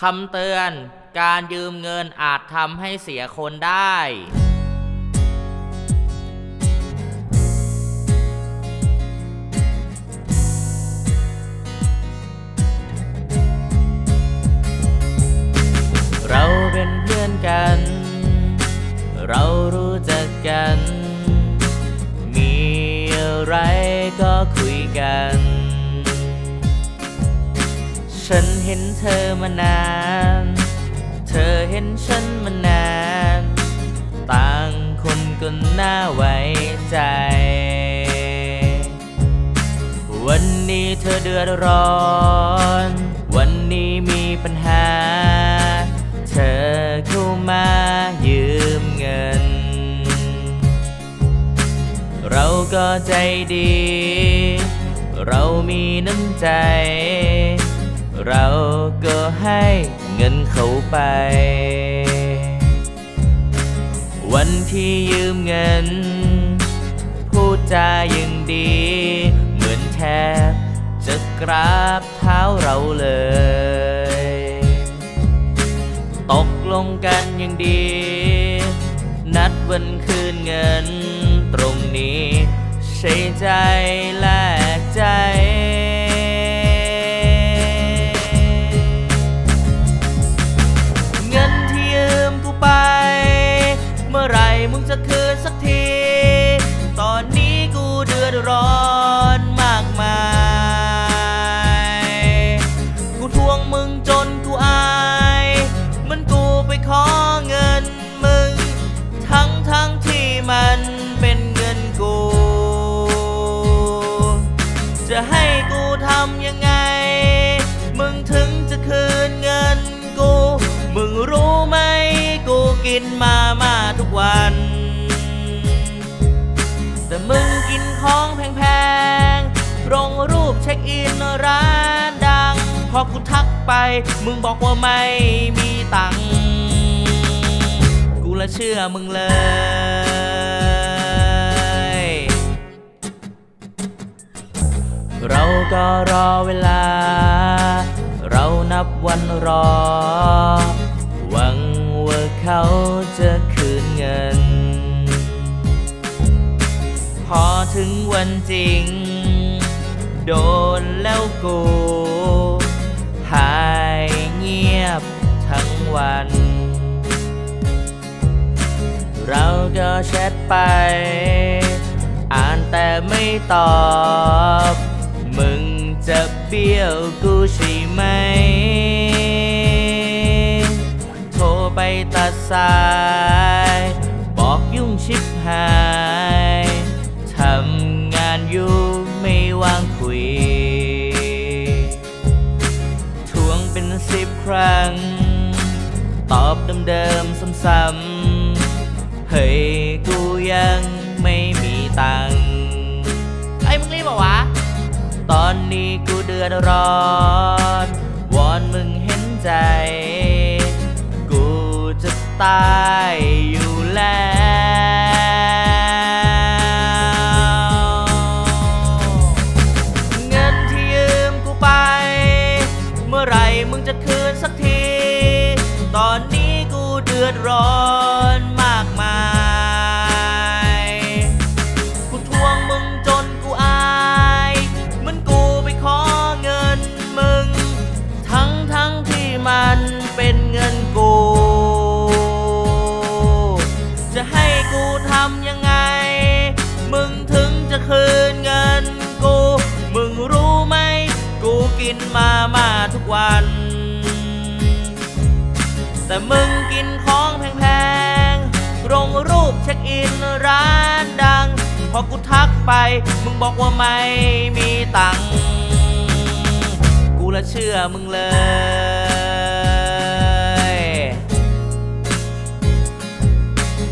คำเตือนการยืมเงินอาจทำให้เสียคนได้ ฉันเห็นเธอมานาน เธอเห็นฉันมานาน ต่างคนก็น่าไว้ใจ วันนี้เธอเดือดร้อน วันนี้มีปัญหา เธอเข้ามายืมเงิน เราก็ใจดี เรามีน้ำใจ เราก็ให้เงินเขาไป วันที่ยืมเงิน พูดจายังดี เหมือนแทบจะกราบเท้าเราเลย ตกลงกันย่างดี นัดวันคืนเงินตรงนี้ใช้ใจแลก นมาม่าทุกวัน แต่มึงกินของแพงๆลงรูปเช็คอินร้านดัง พอกูทักไป มึงบอกว่าไม่มีตังค์กูละเชื่อมึงเลยเราก็รอเวลา เรานับวันรอ หวัง เขาจะคืนเงิน พอถึงวันจริง โดนแล้วกูหายเงียบทั้งวัน เราก็แชทไป อ่านแต่ไม่ตอบ มึงจะเบี้ยวกูใช่ไหม ไปตัดสาย บอกยุ่งชิบหาย ทำงานอยู่ไม่ว่างคุย ทวงเป็นสิบครั้ง ตอบเดิมๆซ้ำๆเฮ้ยกูยังไม่มีตังค์ไอ้ยมึงรีบบอกวะ ตอนนี้กูเดือดร้อน วอนมึงเห็นใจกูจะ ตายอยู่แล้วเงินที่ยืมกูไป เมื่อไรมึงจะคืนสักที ตอนนี้กูเดือดร้อน วัน แต่มึงกินของแพงๆลงรูปเช็คอินร้านดัง พอกูทักไป มึงบอกว่าไม่มีตังค์กูละเชื่อมึงเลย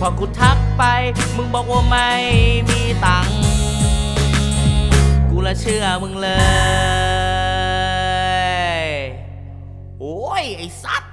พอกูทักไป มึงบอกว่าไม่มีตังค์กูละเชื่อมึงเลย Satan.